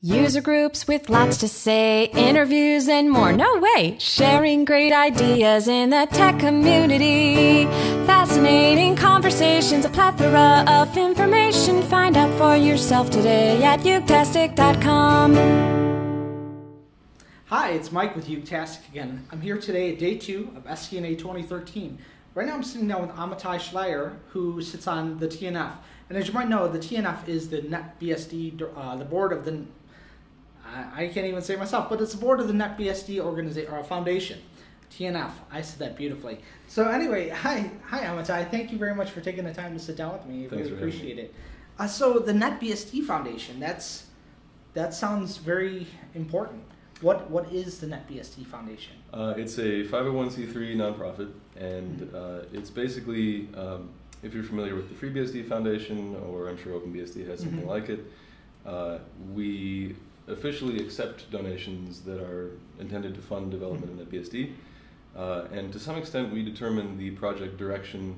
User groups with lots to say, interviews and more. No way! Sharing great ideas in the tech community. Fascinating conversations, a plethora of information. Find out for yourself today at utastic.com. Hi, it's Mike with Utastic again. I'm here today at day two of SCNA 2013. Right now I'm sitting down with Amitai Schlair, who sits on the TNF. And as you might know, the TNF is the NetBSD, uh, the board of the I, I can't even say myself, but it's the board of the NetBSD organization or foundation. TNF. I said that beautifully. So anyway, hi, hi Amitai. Thank you very much for taking the time to sit down with me. I Thanks really appreciate it. Uh, so the NetBSD Foundation. That's that sounds very important. What what is the NetBSD Foundation? Uh, it's a 501c3 nonprofit, and mm-hmm. uh, it's basically, um, if you're familiar with the FreeBSD Foundation, or I'm sure OpenBSD has something mm-hmm. like it, uh, we officially accept donations that are intended to fund development in NetBSD. Uh, and to some extent, we determine the project direction,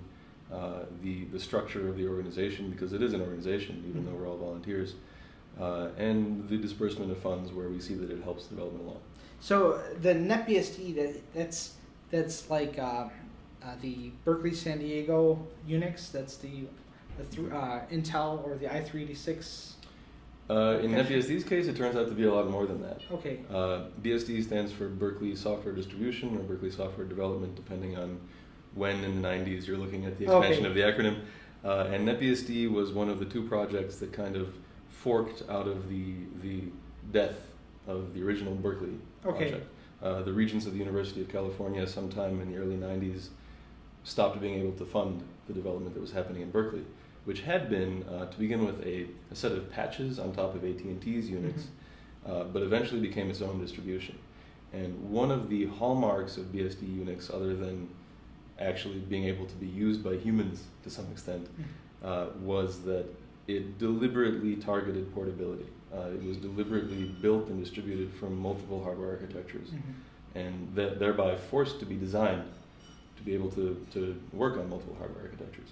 uh, the, the structure of the organization, because it is an organization, even though we're all volunteers, uh, and the disbursement of funds where we see that it helps development along. So the NetBSD, that, that's, that's like uh, uh, the Berkeley San Diego Unix, that's the, the th- uh, Intel or the i386 uh, in NetBSD's case, it turns out to be a lot more than that. Okay. Uh, BSD stands for Berkeley Software Distribution or Berkeley Software Development, depending on when in the 90s you're looking at the expansion okay. of the acronym. Uh, and NetBSD was one of the two projects that kind of forked out of the, the death of the original Berkeley okay. project. Uh, the regents of the University of California, sometime in the early 90s, stopped being able to fund the development that was happening in Berkeley which had been, uh, to begin with, a, a, set of patches on top of AT&T's Unix, mm-hmm. uh, but eventually became its own distribution. And one of the hallmarks of BSD Unix, other than actually being able to be used by humans to some extent, mm-hmm. uh, was that it deliberately targeted portability. Uh, it was deliberately built and distributed from multiple hardware architectures, mm-hmm. and th- thereby forced to be designed to be able to, to work on multiple hardware architectures.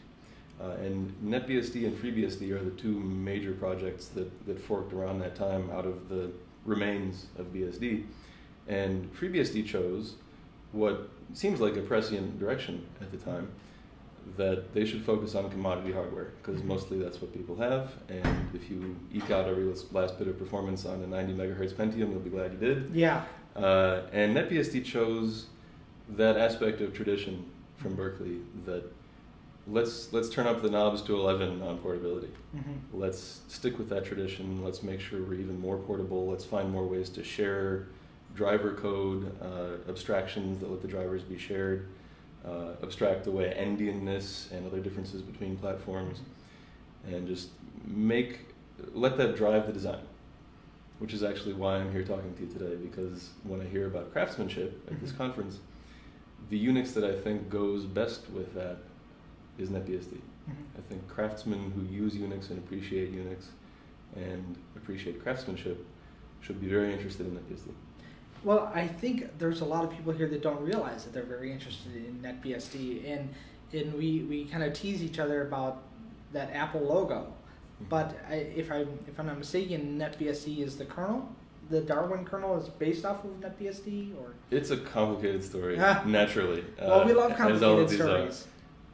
Uh, and NetBSD and FreeBSD are the two major projects that, that forked around that time out of the remains of BSD. And FreeBSD chose what seems like a prescient direction at the time that they should focus on commodity hardware because mm-hmm. mostly that's what people have. And if you eke out every last bit of performance on a 90 megahertz Pentium, you'll be glad you did. Yeah. Uh, and NetBSD chose that aspect of tradition from Berkeley that let's let's turn up the knobs to 11 on portability. Mm-hmm. Let's stick with that tradition. Let's make sure we're even more portable. Let's find more ways to share driver code uh, abstractions that let the drivers be shared. Uh, abstract away endianness and other differences between platforms, and just make let that drive the design. Which is actually why I'm here talking to you today because when I hear about craftsmanship at mm-hmm. this conference, the Unix that I think goes best with that is NetBSD. Mm-hmm. I think craftsmen who use Unix and appreciate Unix and appreciate craftsmanship should be very interested in NetBSD. Well, I think there's a lot of people here that don't realize that they're very interested in NetBSD, and and we, we kind of tease each other about that Apple logo. Mm-hmm. But I, if I if I'm not mistaken, NetBSD is the kernel. The Darwin kernel is based off of NetBSD, or it's a complicated story. naturally, well, uh, we love complicated stories.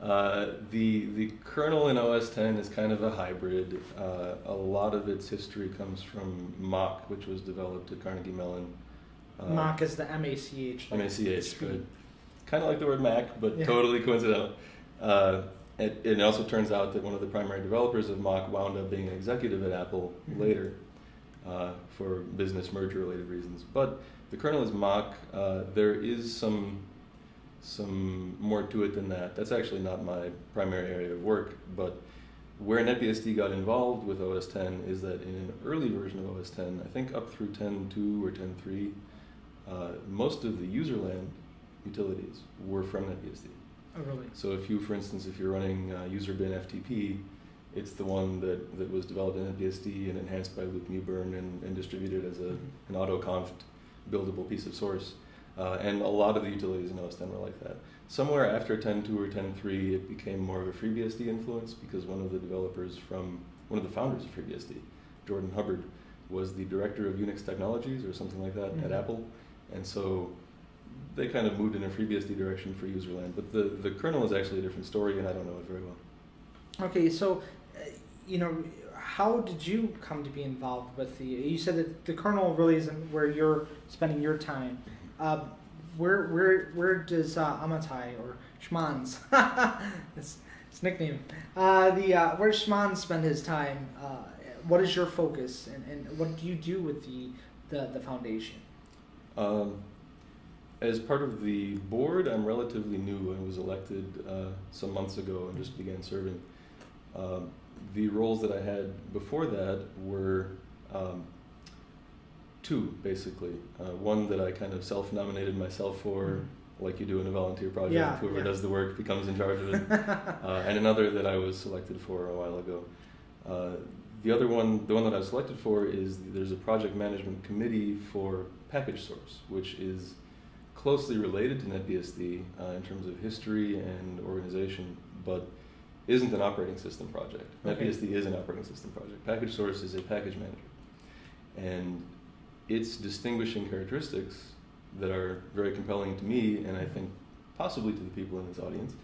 Uh, the the kernel in OS 10 is kind of a hybrid. Uh, a lot of its history comes from Mach, which was developed at Carnegie Mellon. Uh, Mach is the M A C H. M A C H. Good, kind of like the word Mac, but yeah. totally coincidental. Uh, it, it, also turns out that one of the primary developers of Mach wound up being an executive at Apple mm-hmm. later uh, for business merger related reasons. But the kernel is Mach. Uh, there is some some more to it than that. That's actually not my primary area of work, but where NetBSD got involved with OS 10 is that in an early version of OS 10, I think up through 10.2 or 10.3, uh, most of the userland utilities were from NetBSD. Oh, really? So if you, for instance, if you're running uh, userbin FTP, it's the one that, that was developed in NetBSD and enhanced by Luke Mewburn and, and distributed as a, mm-hmm. an auto-conf buildable piece of source. Uh, and a lot of the utilities in OS 10 were like that. Somewhere after 10.2 or 10.3, it became more of a FreeBSD influence because one of the developers from, one of the founders of FreeBSD, Jordan Hubbard, was the director of Unix technologies or something like that Mhm. at Apple, and so they kind of moved in a FreeBSD direction for userland. But the, the kernel is actually a different story, and I don't know it very well. Okay, so uh, you know, how did you come to be involved with the? You said that the kernel really isn't where you're spending your time. Uh, where where where does uh, Amitai or Schmonz, his, his nickname, uh, the uh, where does Schmonz spend his time? Uh, what is your focus, and, and what do you do with the the, the foundation? Um, as part of the board, I'm relatively new. I was elected uh, some months ago and just began serving. Um, the roles that I had before that were um, two, basically. Uh, one that I kind of self-nominated myself for, like you do in a volunteer project. Mm-hmm. Yeah, Whoever yeah. does the work becomes in charge of it. uh, and another that I was selected for a while ago. Uh, the other one, the one that I was selected for, is there's a project management committee for package source, which is closely related to NetBSD uh, in terms of history and organization, but isn't an operating system project. Okay. NetBSD is an operating system project. Package source is a package manager, and its distinguishing characteristics that are very compelling to me, and I think possibly to the people in this audience,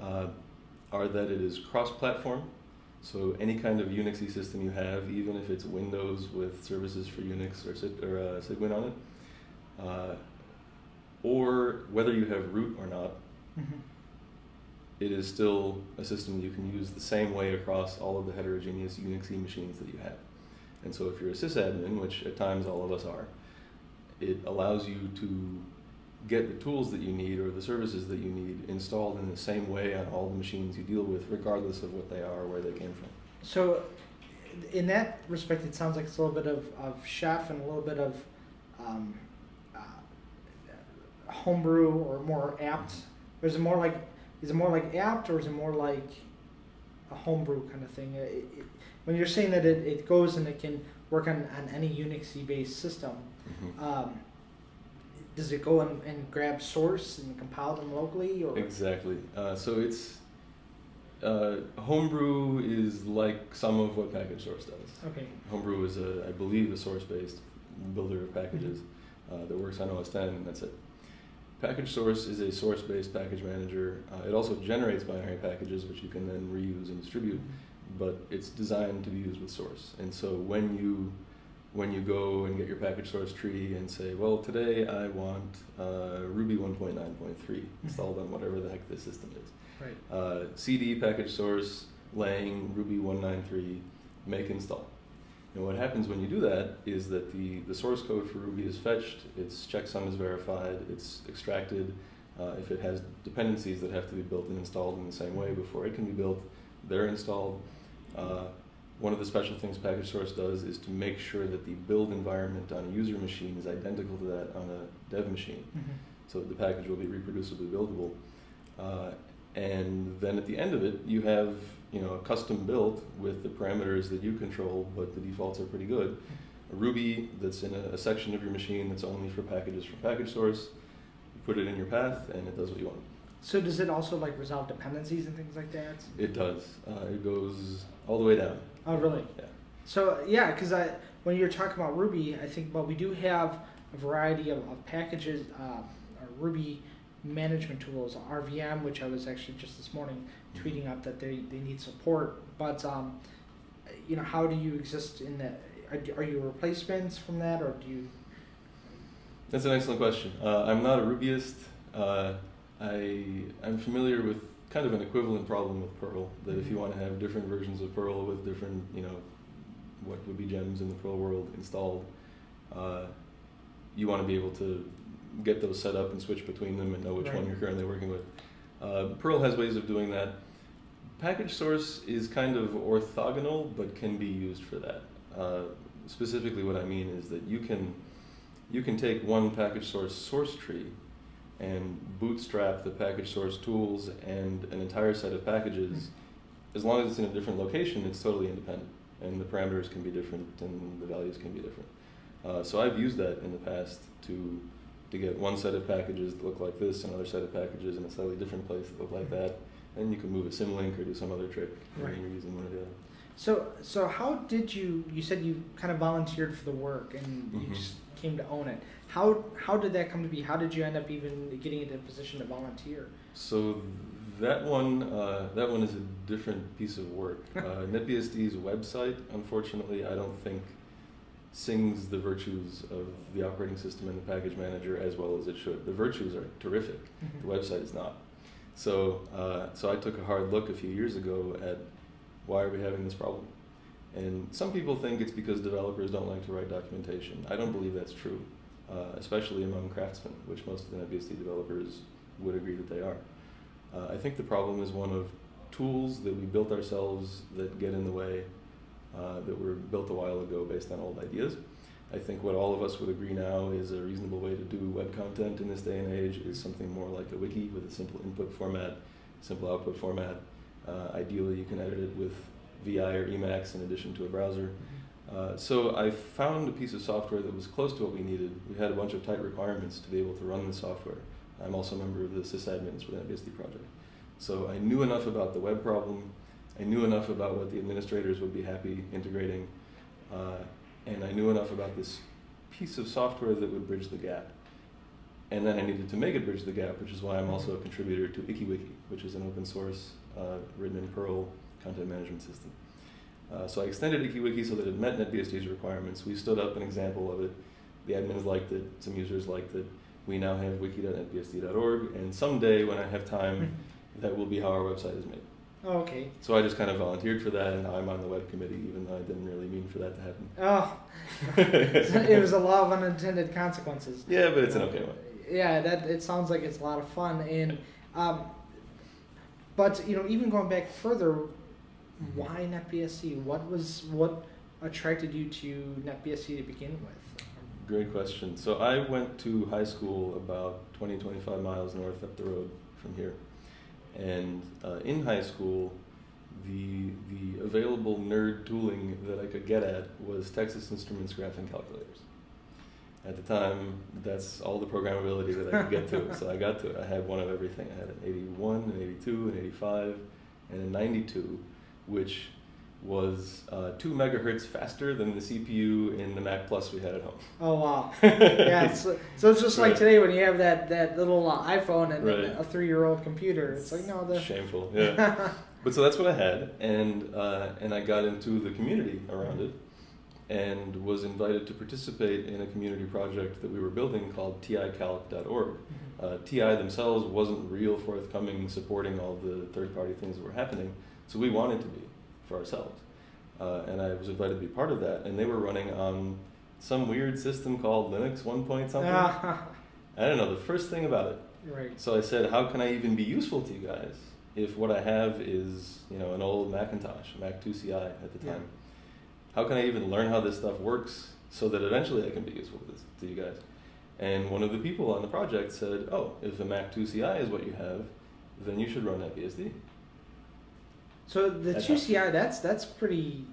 uh, are that it is cross-platform. So any kind of Unixy system you have, even if it's Windows with services for Unix or, or uh, Cygwin on it, uh, or whether you have root or not, Mhm. it is still a system you can use the same way across all of the heterogeneous Unixy machines that you have. And so if you're a sysadmin, which at times all of us are, it allows you to get the tools that you need or the services that you need installed in the same way on all the machines you deal with, regardless of what they are or where they came from. So, in that respect, it sounds like it's a little bit of, of chef and a little bit of um, uh, homebrew or more apt. Or is it more like is it more like apt or is it more like a homebrew kind of thing? It, it, when you're saying that it, it goes and it can work on, on any Unixy based system, um, does it go and, and grab source and compile them locally or Exactly. Uh, so it's uh, homebrew is like some of what package source does. okay? Homebrew is, a, I believe, a source-based builder of packages uh, that works on OS 10, and that's it. Package source is a source-based package manager. Uh, it also generates binary packages, which you can then reuse and distribute, but it's designed to be used with source. And so when you when you go and get your package source tree and say, well, today I want uh, Ruby 1.9.3 installed on whatever the heck this system is Right. uh, CD package source lang Ruby 193 make install. And what happens when you do that is that the, the source code for Ruby is fetched, its checksum is verified, it's extracted. Uh, if it has dependencies that have to be built and installed in the same way before it can be built, they're installed. Uh, one of the special things package source does is to make sure that the build environment on a user machine is identical to that on a dev machine Mhm. so the package will be reproducibly buildable. Uh, and then at the end of it, you have you know a custom build with the parameters that you control, but the defaults are pretty good. A Ruby that's in a, a section of your machine that's only for packages from package source. You put it in your path, and it does what you want. So does it also like resolve dependencies and things like that? It does. Uh, it goes all the way down. Oh, really? Yeah. So yeah, because I when you're talking about Ruby, I think well we do have a variety of, of packages, uh, Ruby management tools, RVM, which I was actually just this morning tweeting up that they, they need support. But um, you know, how do you exist in that? Are, are you replacements from that, or do you? That's an excellent question. Uh, I'm not a Rubyist. I I'm familiar with kind of an equivalent problem with Perl. That if you want to have different versions of Perl with different, you know, what would be gems in the Perl world installed, uh, you want to be able to get those set up and switch between them and know which Right. one you're currently working with. Uh, Perl has ways of doing that. Package source is kind of orthogonal, but can be used for that. Uh, specifically, what I mean is that you can you can take one package source source tree and bootstrap the package source tools and an entire set of packages. As long as it's in a different location, it's totally independent, and the parameters can be different and the values can be different. Uh, so I've used that in the past to to get one set of packages that look like this, another set of packages in a slightly different place that look like that, and you can move a symlink or do some other trick when Right. you're using one or the other. So so how did you? You said you kind of volunteered for the work and you Mhm. just came to own it. How how did that come to be? How did you end up even getting into a position to volunteer? So that one, uh, that one is a different piece of work. Uh, NetBSD's website, unfortunately, I don't think sings the virtues of the operating system and the package manager as well as it should. The virtues are terrific. The website is not. So, uh, so I took a hard look a few years ago at why are we having this problem. And some people think it's because developers don't like to write documentation. I don't believe that's true, uh, especially among craftsmen, which most of the NetBSD developers would agree that they are. Uh, I think the problem is one of tools that we built ourselves that get in the way, uh, that were built a while ago based on old ideas. I think what all of us would agree now is a reasonable way to do web content in this day and age is something more like a wiki with a simple input format, simple output format. Uh, ideally, you can edit it with VI or Emacs in addition to a browser. Uh, so I found a piece of software that was close to what we needed. We had a bunch of tight requirements to be able to run the software. I'm also a member of the sysadmins for the NetBSD project. So I knew enough about the web problem. I knew enough about what the administrators would be happy integrating. Uh, and I knew enough about this piece of software that would bridge the gap. And then I needed to make it bridge the gap, which is why I'm also a contributor to IkiWiki, which is an open source, uh, written in Perl content management system. Uh, so I extended IkiWiki so that it met NetBSD's requirements. We stood up an example of it. The admins liked it. Some users liked it. We now have wiki.netbsd.org, and someday when I have time, that will be how our website is made. Oh, okay. So I just kind of volunteered for that, and now I'm on the web committee, even though I didn't really mean for that to happen. Oh, it was a lot of unintended consequences. yeah, but it's an okay one. Yeah, that it sounds like it's a lot of fun, and um, but you know, even going back further, why NetBSD? What was what attracted you to NetBSD to begin with? Great question. So I went to high school about 20, 25 miles north up the road from here. And uh, in high school, the, the available nerd tooling that I could get at was Texas Instruments graphing calculators. At the time, that's all the programmability that I could get to. so I got to it. I had one of everything. I had an 81, an 82, an 85, and a 92, which was uh, two megahertz faster than the CPU in the Mac Plus we had at home. Oh wow! yeah, so, so it's just like Right. today when you have that that little uh, iPhone and Right. a three year old computer. It's like no, the Shameful, yeah. but so that's what I had, and uh, and I got into the community around it, and was invited to participate in a community project that we were building called TICalc.org. Uh, TI themselves wasn't real forthcoming supporting all the third party things that were happening, so we wanted to be for ourselves. Uh, and I was invited to be part of that, and they were running on some weird system called Linux 1 point something. I don't know the first thing about it. right. So I said, how can I even be useful to you guys if what I have is, you know, an old Macintosh, Mac 2CI at the Yeah. time? How can I even learn how this stuff works so that eventually I can be useful to, this, to you guys? And one of the people on the project said, oh, if the Mac 2CI is what you have, then you should run NetBSD. So the That's two CI that's that's pretty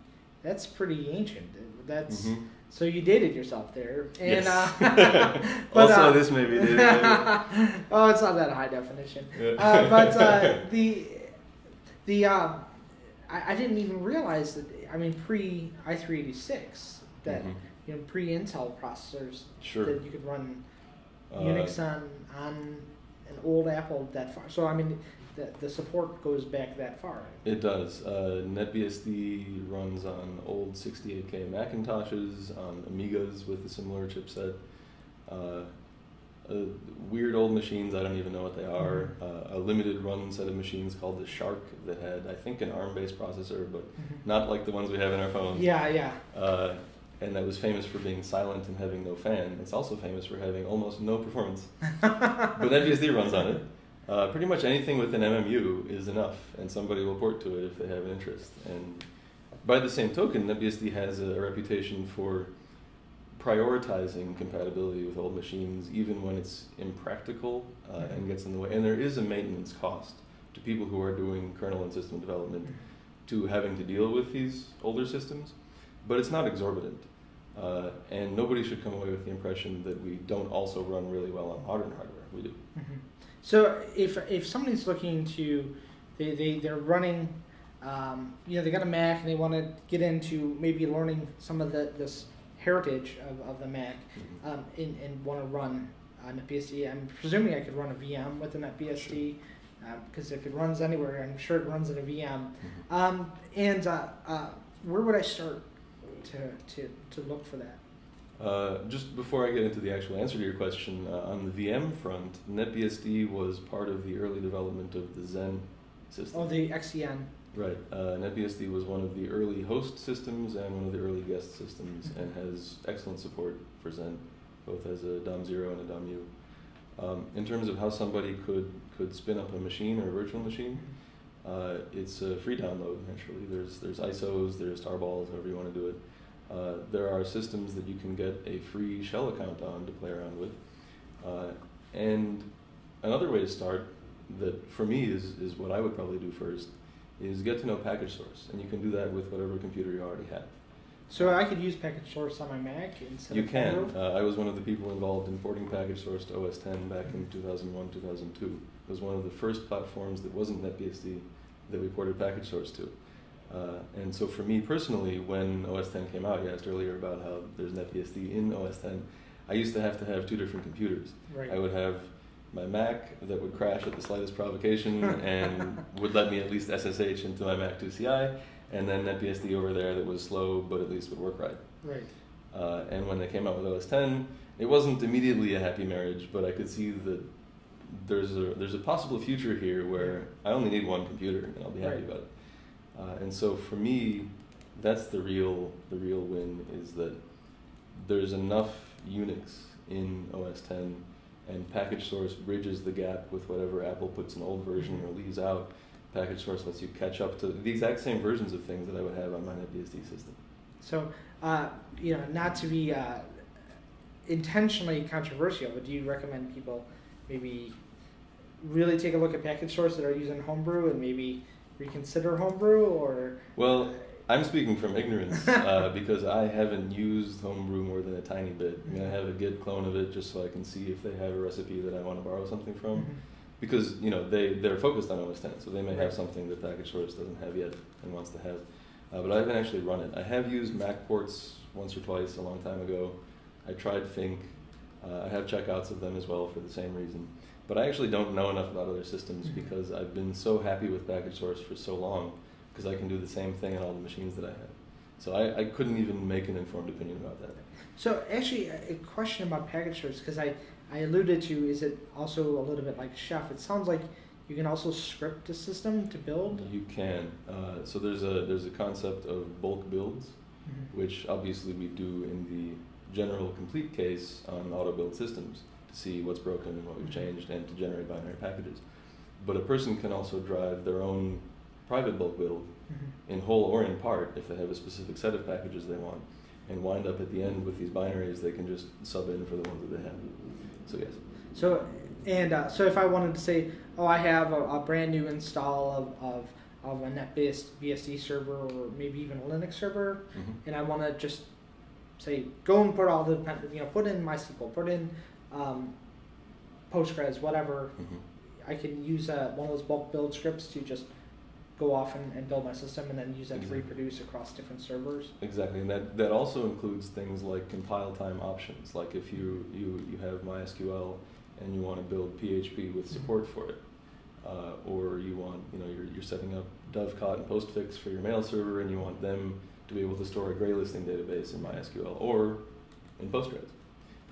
that's pretty ancient. That's Mhm. so you dated yourself there. And Yes. uh, but, also, uh, this may be the. oh, it's not that high definition. Yeah. Uh, but uh, the the uh, I, I didn't even realize that. I mean, pre i three eighty six that Mhm. you know pre Intel processors Sure. that you could run Uh, Unix on on an old Apple that far. So I mean, the the support goes back that far. It does. Uh, NetBSD runs on old 68K Macintoshes, on Amigas with a similar chipset. Uh, uh, weird old machines, I don't even know what they are. Uh, a limited run set of machines called the Shark that had, I think, an ARM based processor, but not like the ones we have in our phones. Yeah, yeah. Uh, and that was famous for being silent and having no fan. It's also famous for having almost no performance. but NetBSD runs on it. Uh, pretty much anything with an MMU is enough, and somebody will port to it if they have an interest. And by the same token, NetBSD has a reputation for prioritizing compatibility with old machines, even when it's impractical uh, and gets in the way. And there is a maintenance cost to people who are doing kernel and system development to having to deal with these older systems, but it's not exorbitant. Uh, and nobody should come away with the impression that we don't also run really well on modern hardware. We do. Mhm. So if if somebody's looking to they, they they're running um, you know, they got a Mac and they want to get into maybe learning some of the this heritage of, of the Mac Mhm. um, and, and want to run uh, NetBSD. I'm presuming I could run a VM with a NetBSD because if it runs anywhere, I'm sure it runs in a VM. Mhm. Um, and uh, uh, where would I start to, to, to look for that? Uh, just before I get into the actual answer to your question, uh, on the VM front, NetBSD was part of the early development of the Xen system. Oh, the XEN. Right. Uh, NetBSD was one of the early host systems and one of the early guest systems, and has excellent support for Xen, both as a DOM zero and a DOM U. Um, in terms of how somebody could could spin up a machine or a virtual machine, uh, it's a free download. Naturally, there's there's ISOs, there's tarballs, however you want to do it. Uh, there are systems that you can get a free shell account on to play around with, uh, and another way to start that for me is is what I would probably do first is get to know package source, and you can do that with whatever computer you already have. So I could use package source on my Mac instead You of can. Homebrew? Uh, I was one of the people involved in porting package source to OS 10 back in 2001, 2002. It was one of the first platforms that wasn't NetBSD that we ported package source to. Uh, and so for me personally, when OS 10 came out, you asked earlier about how there's NetBSD in OS 10. I used to have to have two different computers. Right. I would have my Mac that would crash at the slightest provocation and would let me at least SSH into my Mac 2CI, and then NetBSD over there that was slow but at least would work right. Right. Uh, and when they came out with OS 10, it wasn't immediately a happy marriage, but I could see that there's a there's a possible future here where I only need one computer and I'll be happy Right. about it. Uh, and so for me, that's the real the real win is that there's enough Unix in OS 10, and package source bridges the gap with whatever Apple puts an old version or leaves out. Package source lets you catch up to the exact same versions of things that I would have on my NetBSD system. So, uh, you know, not to be uh, intentionally controversial, but do you recommend people maybe really take a look at package source that are using Homebrew and maybe reconsider Homebrew or? Well, I'm speaking from ignorance uh, because I haven't used Homebrew more than a tiny bit. I mean, I have a Git clone of it just so I can see if they have a recipe that I want to borrow something from. Mhm. Because you know they they're focused on OS 10, so they may have something that package source doesn't have yet and wants to have. Uh, but I haven't actually run it. I have used Mac ports once or twice a long time ago. I tried Think. Uh, I have checkouts of them as well for the same reason. But I actually don't know enough about other systems Mhm. because I've been so happy with package source for so long because I can do the same thing on all the machines that I have. So I, I couldn't even make an informed opinion about that. So actually, a question about package source because I I alluded to is it also a little bit like Chef? It sounds like you can also script a system to build. You can. Uh, so there's a there's a concept of bulk builds, Mhm. which obviously we do in the general complete case on auto build systems to see what's broken and what we've changed and to generate binary packages. But a person can also drive their own private bulk build Mhm. in whole or in part if they have a specific set of packages they want and wind up at the end with these binaries they can just sub in for the ones that they have. So yes. So, and uh, so if I wanted to say, oh, I have a, a brand new install of, of, of a NetBSD BSD server or maybe even a Linux server, Mhm. and I want to just say, go and put all the, you know, put in MySQL, put in um, Postgres, whatever. Mhm. I can use uh, one of those bulk build scripts to just go off and, and build my system and then use that to reproduce across different servers. Exactly, and that, that also includes things like compile time options. Like if you, you, you have MySQL and you want to build PHP with support for it, uh, or you want, you know, you're, you're setting up Dovecot and Postfix for your mail server and you want them to be able to store a gray listing database in MySQL or in Postgres.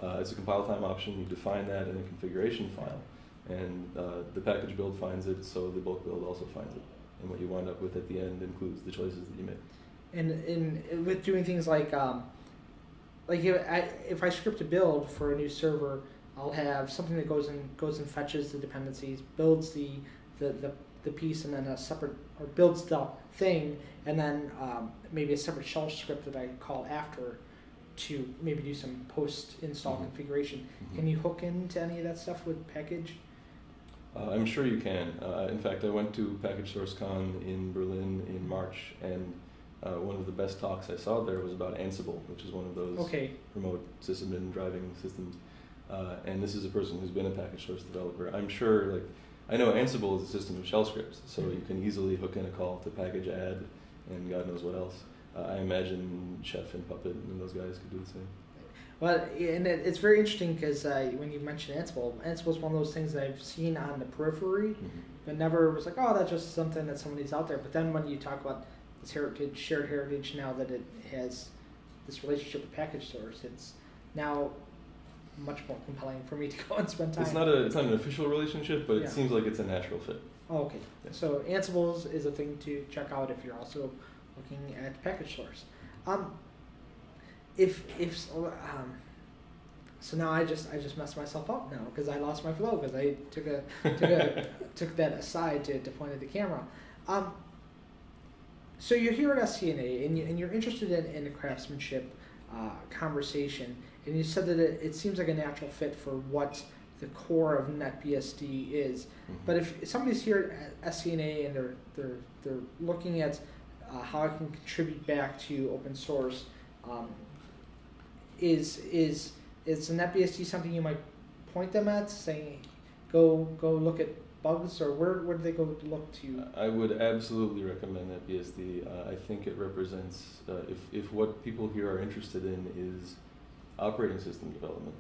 Uh, it's a compile time option, you define that in a configuration file, and uh, the package build finds it, so the bulk build also finds it. And what you wind up with at the end includes the choices that you make. and in with doing things like um, like if I, if I script a build for a new server, I'll have something that goes and goes and fetches the dependencies, builds the the, the, the piece, and then a separate or builds the thing, and then um, maybe a separate shell script that I call after to maybe do some post install Mhm. configuration. Mhm. Can you hook into any of that stuff with package? Uh, I'm sure you can. Uh, in fact, I went to Package Source Con in Berlin in March, and uh, one of the best talks I saw there was about Ansible, which is one of those Okay. remote sysadmin driving systems. Uh, and this is a person who's been a package source developer. I'm sure, like, I know Ansible is a system of shell scripts, so you can easily hook in a call to package add and God knows what else. Uh, I imagine Chef and Puppet and those guys could do the same. Well, and it, it's very interesting because uh, when you mentioned Ansible, Ansible is one of those things that I've seen on the periphery, Mm-hmm. but never was like, oh, that's just something that somebody's out there. But then when you talk about this heritage, shared heritage, now that it has this relationship with package source, it's now much more compelling for me to go and spend time. It's not a it's not an official relationship, but Yeah. it seems like it's a natural fit. Oh, okay. Yeah. So Ansible is a thing to check out if you're also looking at package source. Um, if if so, um, so now I just I just messed myself up now because I lost my flow because I took a took a took that aside to, to point at the camera. Um, so you're here at SCNA and, you, and you're interested in, in the craftsmanship uh, conversation, and you said that it, it seems like a natural fit for what the core of NetBSD is. Mhm. But if somebody's here at SCNA and they're they're they're looking at uh, how I can contribute back to open source, um, is is is NetBSD something you might point them at, saying, go go look at bugs, or where where do they go to look to? I would absolutely recommend that BSD. Uh, I think it represents uh, if if what people here are interested in is operating system development.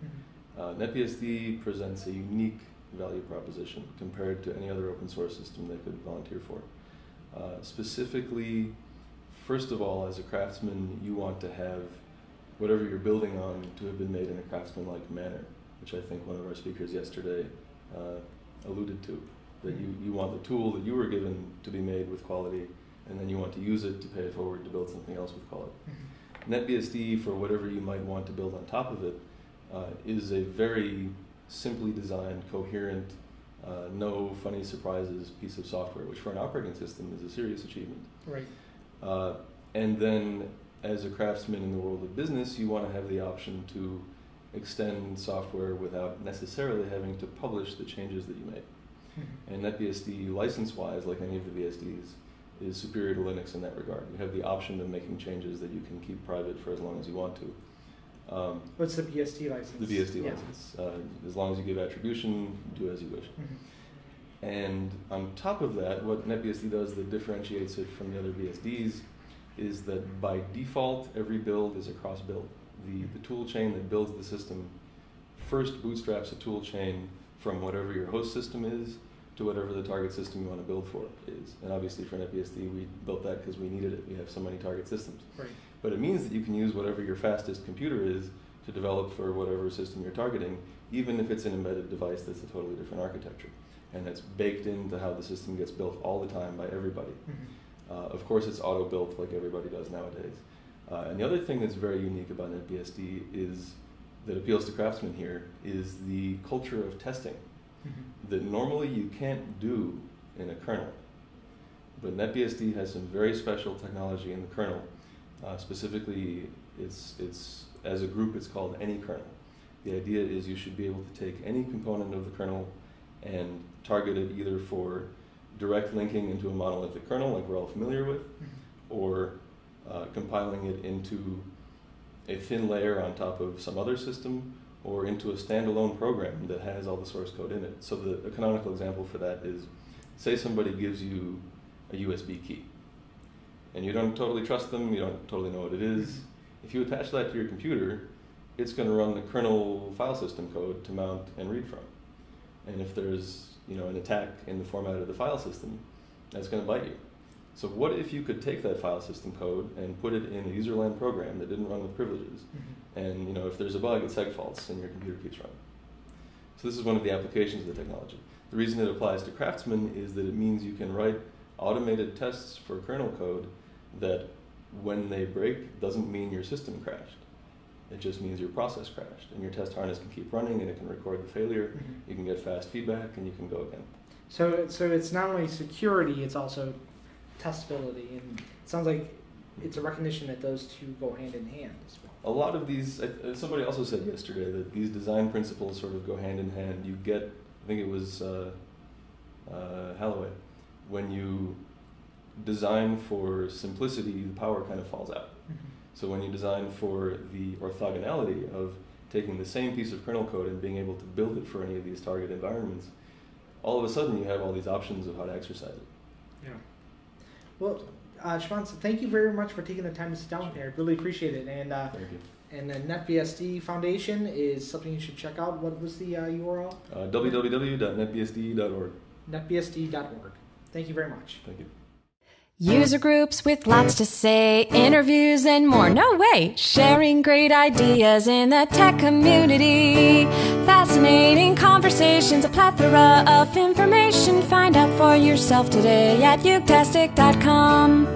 Uh, NetBSD presents a unique value proposition compared to any other open source system they could volunteer for. Uh, specifically, first of all, as a craftsman, you want to have whatever you're building on to have been made in a craftsman-like manner, which I think one of our speakers yesterday uh, alluded to. That you, you want the tool that you were given to be made with quality, and then you want to use it to pay it forward to build something else with quality. NetBSD, for whatever you might want to build on top of it, uh, is a very simply designed, coherent, uh, no funny surprises piece of software, which for an operating system is a serious achievement. Right. Uh, and then, as a craftsman in the world of business, you want to have the option to extend software without necessarily having to publish the changes that you make. And NetBSD, license-wise, like any of the BSDs, is superior to Linux in that regard. You have the option of making changes that you can keep private for as long as you want to. Um, What's the BSD license? the BSD Yeah. license, uh, as long as you give attribution, do as you wish. Mhm. And on top of that, what NetBSD does that differentiates it from the other BSDs is that by default, every build is a cross build. The, the tool chain that builds the system first bootstraps a tool chain from whatever your host system is to whatever the target system you want to build for is. And obviously for NetBSD, we built that because we needed it. We have so many target systems. Right. But it means that you can use whatever your fastest computer is to develop for whatever system you're targeting, even if it's an embedded device that's a totally different architecture. And it's baked into how the system gets built all the time by everybody. Mhm. Uh, of course, it's auto built like everybody does nowadays. Uh, and the other thing that's very unique about NetBSD is that appeals to craftsmen here is the culture of testing Mhm. That normally you can't do in a kernel. But NetBSD has some very special technology in the kernel. Uh, specifically, it's, it's, as a group, it's called any kernel. The idea is you should be able to take any component of the kernel and target it either for direct linking into a monolithic kernel, like we're all familiar with, Mhm. or uh, compiling it into a thin layer on top of some other system or into a standalone program that has all the source code in it. So the canonical example for that is say somebody gives you a USB key and you don't totally trust them, you don't totally know what it is. If you attach that to your computer, it's going to run the kernel file system code to mount and read from. And if there's you know an attack in the format of the file system, that's going to bite you. So what if you could take that file system code and put it in a userland program that didn't run with privileges? Mhm. And you know, if there's a bug, it segfaults and your computer keeps running. So this is one of the applications of the technology. The reason it applies to craftsmen is that it means you can write automated tests for kernel code that when they break doesn't mean your system crashed. It just means your process crashed and your test harness can keep running and it can record the failure. Mhm. You can get fast feedback and you can go again. So, so it's not only security; it's also testability, and it sounds like it's a recognition that those two go hand in hand as well. A lot of these, uh, somebody also said yesterday that these design principles sort of go hand in hand. You get, I think it was uh, uh, Halloway, when you design for simplicity, the power kind of falls out. So when you design for the orthogonality of taking the same piece of kernel code and being able to build it for any of these target environments, all of a sudden you have all these options of how to exercise it. Yeah. Well, uh, so thank you very much for taking the time to sit down here. Really appreciate it. And uh, Thank you. and the NetBSD Foundation is something you should check out. What was the uh, URL? Uh, www.netbsd.org. NetBSD.org. Thank you very much. Thank you. User groups with lots to say, interviews and more. No way! Sharing great ideas in the tech community. Fascinating conversations, a plethora of information. Find out for yourself today at utastic.com.